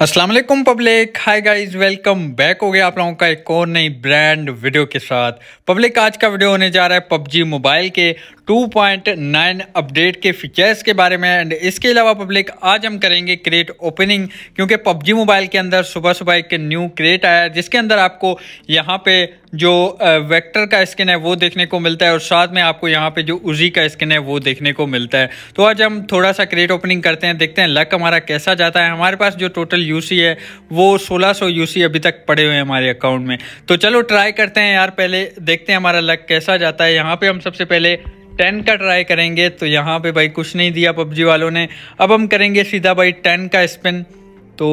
वालेकुम public. Hi guys welcome back हो गया आप लोगों का एक और नई ब्रांड वीडियो के साथ। पब्लिक, आज का वीडियो होने जा रहा है पबजी मोबाइल के। 2.9 अपडेट के फीचर्स के बारे में एंड इसके अलावा पब्लिक आज हम करेंगे क्रेट ओपनिंग, क्योंकि पबजी मोबाइल के अंदर सुबह सुबह एक न्यू क्रेट आया है, जिसके अंदर आपको यहाँ पे जो वेक्टर का स्किन है वो देखने को मिलता है और साथ में आपको यहाँ पे जो उजी का स्किन है वो देखने को मिलता है। तो आज हम थोड़ा सा क्रेट ओपनिंग करते हैं, देखते हैं लक हमारा कैसा जाता है। हमारे पास जो टोटल यूसी है, वो 1600 यूसी अभी तक पड़े हुए हैं हमारे अकाउंट में। तो चलो ट्राई करते हैं यार, पहले देखते हैं हमारा लक कैसा जाता है। यहाँ पर हम सबसे पहले टेन का ट्राई करेंगे तो यहाँ पे भाई कुछ नहीं दिया पबजी वालों ने। अब हम करेंगे सीधा भाई टेन का स्पिन तो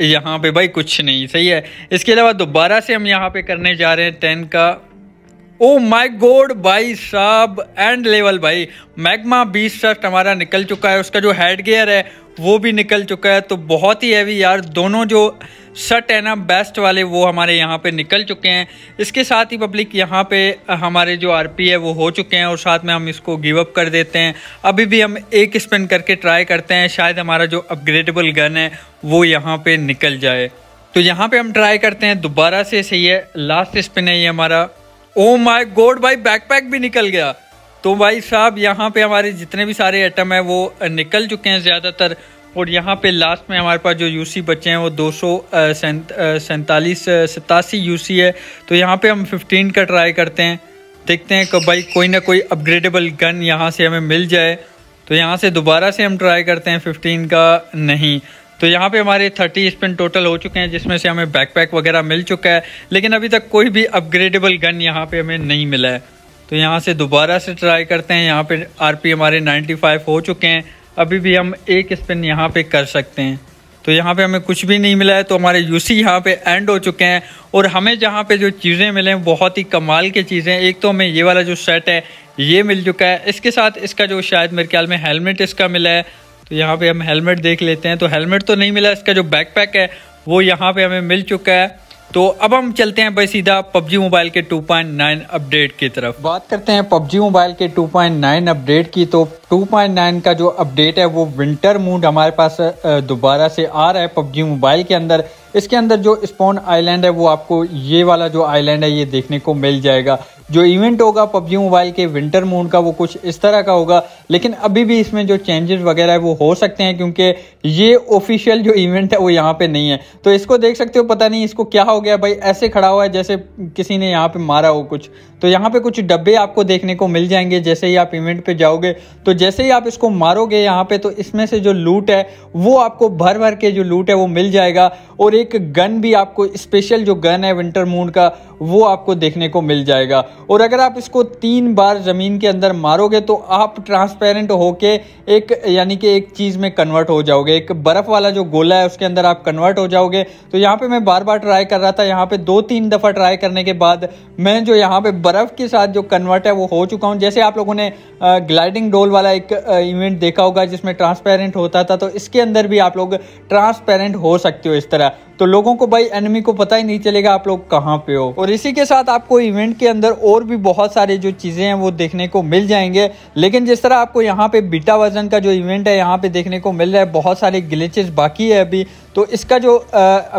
यहाँ पे भाई कुछ नहीं, सही है। इसके अलावा दोबारा से हम यहाँ पे करने जा रहे हैं टेन का। ओ माय गॉड भाई साहब एंड लेवल भाई। मैग्मा बीस शर्ट हमारा निकल चुका है, उसका जो हेड गियर है, वो भी निकल चुका है तो बहुत ही हैवी यार, दोनों जो शर्ट है ना बेस्ट वाले वो हमारे यहाँ पे निकल चुके हैं। इसके साथ ही पब्लिक यहाँ पे हमारे जो आरपी है वो हो चुके हैं और साथ में हम इसको गिव अप कर देते हैं। अभी भी हम एक स्पिन करके ट्राई करते हैं, शायद हमारा जो अपग्रेडेबल गन है वो यहाँ पे निकल जाए। तो यहाँ पे हम ट्राई करते हैं, दोबारा से सही है लास्ट स्पिन है ये हमारा। ओ माई गोड भाई बैकपैक भी निकल गया। तो भाई साहब, यहाँ पे हमारे जितने भी सारे आइटम है वो निकल चुके हैं ज़्यादातर। और यहाँ पे लास्ट में हमारे पास जो यूसी बचे हैं वो दो सौ सैंतालीस सतासी यूसी है। तो यहाँ पे हम फिफ्टीन का ट्राई करते हैं। देखते हैं कि भाई कोई ना कोई अपग्रेडेबल गन यहाँ से हमें मिल जाए। तो यहाँ से दोबारा से हम ट्राई करते हैं फिफ्टीन का नहीं। तो यहाँ पे हमारे थर्टी स्पिन टोटल हो चुके हैं, जिसमें से हमें बैकपैक वगैरह मिल चुका है। लेकिन अभी तक कोई भी अपग्रेडेबल गन यहाँ पे हमें नहीं मिला है। तो यहाँ से दोबारा से ट्राई करते हैं। यहाँ पे आरपी हमारे 95 हो चुके हैं। अभी भी हम एक स्पिन यहाँ पे कर सकते हैं। तो यहाँ पे हमें कुछ भी नहीं मिला है तो हमारे यूसी यहाँ पे एंड हो चुके हैं। और हमें जहाँ पे जो चीज़ें मिले हैं, बहुत ही कमाल की चीज़ें। एक तो हमें ये वाला जो सेट है, ये मिल चुका है। इसके साथ इसका जो शायद मेरे ख्याल में हेलमेट इसका मिला है। तो यहाँ पे हम हेलमेट देख लेते हैं। तो हेलमेट तो नहीं मिला, इसका जो बैकपैक है, वो यहाँ पे हमें मिल चुका है। तो अब हम चलते हैं भाई सीधा पबजी मोबाइल के 2.9 अपडेट की तरफ़। बात करते हैं पबजी मोबाइल के 2.9 अपडेट की। तो 2.9 का जो अपडेट है, वो विंटर मूड हमारे पास दोबारा से आ रहा है पबजी मोबाइल के अंदर। इसके अंदर जो स्पॉन आइलैंड है, वो आपको ये वाला जो आइलैंड है, ये देखने को मिल जाएगा। जो इवेंट होगा, पबजी मोबाइल के विंटर मून का, वो कुछ इस तरह का होगा। लेकिन अभी भी इसमें जो चेंजेस वगैरह है, वो हो सकते हैं, क्योंकि ये ऑफिशियल जो इवेंट है, वो यहाँ पे नहीं है। तो इसको देख सकते हो, पता नहीं इसको क्या हो गया। भाई, ऐसे खड़ा हुआ है, जैसे किसी ने यहाँ पे मारा हो कुछ। तो यहाँ पे कुछ डब्बे आपको देखने को मिल जाएँगे, जैसे ही आप इवेंट पे जाओगे। तो जैसे ही आप इसको मारोगे यहाँ पे तो इसमें से जो लूट है, वो आपको भर भर के जो लूट है, वो मिल जाएगा। और एक गन भी आपको स्पेशल जो गन है विंटर मून का, वो आपको देखने को मिल जाएगा। और अगर आप इसको तीन बार ज़मीन के अंदर मारोगे तो आप ट्रांसपेरेंट होके एक, यानी कि एक चीज़ में कन्वर्ट हो जाओगे। एक बर्फ़ वाला जो गोला है, उसके अंदर आप कन्वर्ट हो जाओगे। तो यहाँ पे मैं बार बार ट्राई कर रहा था। यहाँ पे दो तीन दफ़ा ट्राई करने के बाद मैं जो यहाँ पे बर्फ़ के साथ जो कन्वर्ट है, वो हो चुका हूँ। जैसे आप लोगों ने ग्लाइडिंग डोल वाला एक इवेंट देखा होगा, जिसमें ट्रांसपेरेंट होता था तो इसके अंदर भी आप लोग ट्रांसपेरेंट हो सकते हो इस तरह। तो लोगों को भाई एनिमी को पता ही नहीं चलेगा आप लोग कहाँ पे हो। और इसी के साथ आपको इवेंट के अंदर और भी बहुत सारे जो चीज़ें हैं वो देखने को मिल जाएँगे। लेकिन जिस तरह आपको यहाँ पे बीटा वर्जन का जो इवेंट है यहाँ पे देखने को मिल रहा है, बहुत सारे ग्लिचेस बाकी है अभी। तो इसका जो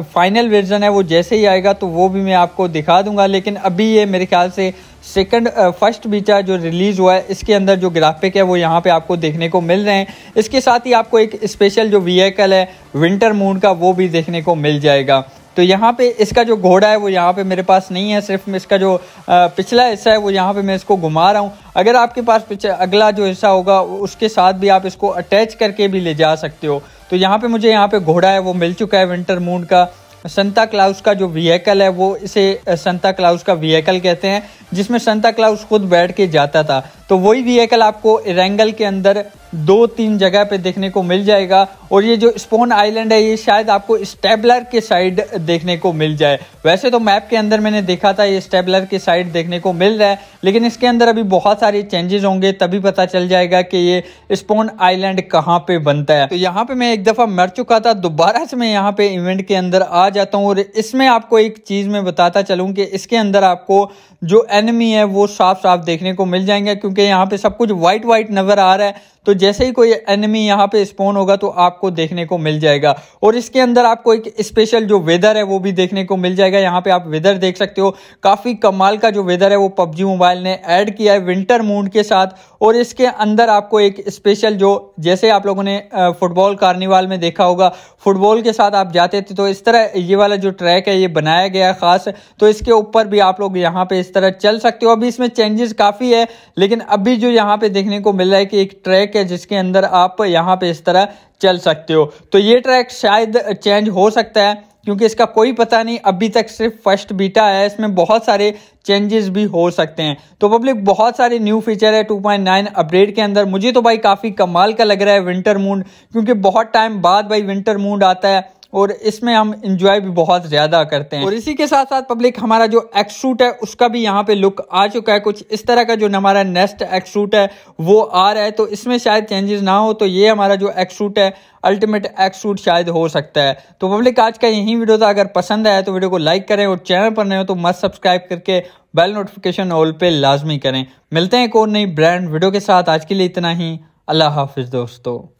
फाइनल वर्जन है वो जैसे ही आएगा तो वो भी मैं आपको दिखा दूँगा। लेकिन अभी ये मेरे ख्याल से सेकंड फ़र्स्ट बीटा जो रिलीज़ हुआ है, इसके अंदर जो ग्राफिक है वो यहाँ पे आपको देखने को मिल रहे हैं। इसके साथ ही आपको एक स्पेशल जो व्हीकल है विंटर मून का वो भी देखने को मिल जाएगा। तो यहाँ पे इसका जो घोड़ा है, वो यहाँ पे मेरे पास नहीं है, सिर्फ़ मैं इसका जो पिछला हिस्सा है, वो यहाँ पे मैं इसको घुमा रहा हूँ। अगर आपके पास अगला जो हिस्सा होगा उसके साथ भी आप इसको अटैच करके भी ले जा सकते हो। तो यहाँ पे मुझे यहाँ पे घोड़ा है, वो मिल चुका है विंटर मून का। संता क्लाउस का जो व्हीकल है, वो इसे संता क्लाउस का व्हीकल कहते हैं, जिसमें संता क्लाउस खुद बैठ के जाता था। तो वही व्हीकल आपको रेंगल के अंदर दो तीन जगह पे देखने को मिल जाएगा। और ये जो स्पोन आइलैंड है, ये शायद आपको स्टेबलर के साइड देखने को मिल जाए। वैसे तो मैप के अंदर मैंने देखा था, ये स्टेबलर के साइड देखने को मिल रहा है। लेकिन इसके अंदर अभी बहुत सारे चेंजेस होंगे, तभी पता चल जाएगा कि ये स्पोन आइलैंड कहाँ पे बनता है। तो यहाँ पे मैं एक दफ़ा मर चुका था, दोबारा से मैं यहाँ पे इवेंट के अंदर आ जाता हूँ। और इसमें आपको एक चीज़ में बताता चलूँ कि इसके अंदर आपको जो एनिमी है, वो साफ़ साफ़ देखने को मिल जाएँगे, क्योंकि यहाँ पे सब कुछ व्हाइट व्हाइट नज़र आ रहा है। तो जैसे ही कोई एनिमी यहाँ पे स्पोन होगा तो आपको देखने को मिल जाएगा। और इसके अंदर आपको एक स्पेशल जो वेदर है वो भी देखने को मिल जाएगा। यहाँ पे आप वेदर देख सकते हो। काफ़ी कमाल का जो वेदर है वो पबजी मोबाइल ने एड किया है। विंटर मूड के साथ और इसके अंदर आपको एक स्पेशल जो, जैसे आप लोगों ने फुटबॉल कार्निवाल में देखा होगा फुटबॉल के साथ आप जाते थे तो इस तरह ये वाला जो ट्रैक है, ये बनाया गया है खास तो इसके ऊपर भी आप लोग यहाँ पे इस तरह चल सकते हो। अभी इसमें चेंजेस काफ़ी है, लेकिन अभी जो यहाँ पे देखने को मिल रहा है कि एक ट्रैक है, जिसके अंदर आप यहाँ पे इस तरह चल सकते हो। तो ये ट्रैक शायद चेंज हो सकता है क्योंकि इसका कोई पता नहीं, अभी तक सिर्फ़ फ़र्स्ट बीटा है, इसमें बहुत सारे चेंजेस भी हो सकते हैं। तो पब्लिक बहुत सारे न्यू फीचर है 2.9 अपडेट के अंदर। मुझे तो भाई काफ़ी कमाल का लग रहा है विंटर मूड क्योंकि बहुत टाइम बाद भाई विंटर मूड आता है। और इसमें हम इंजॉय भी बहुत ज़्यादा करते हैं। और इसी के साथ साथ पब्लिक हमारा जो एक्सूट है, उसका भी यहाँ पे लुक आ चुका है। कुछ इस तरह का जो हमारा नेक्स्ट एक्सूट है, वो आ रहा है। तो इसमें शायद चेंजेस ना हो तो ये हमारा जो एक्सूट है अल्टीमेट एक्सूट शायद हो सकता है। तो पब्लिक आज का यही वीडियो था। अगर पसंद आया तो वीडियो को लाइक करें और चैनल पर नए हो तो मस्त सब्सक्राइब करके बेल नोटिफिकेशन ऑल पे लाजमी करें। मिलते हैं एक और नई ब्रांड वीडियो के साथ। आज के लिए इतना ही। अल्लाह हाफिज़ दोस्तों।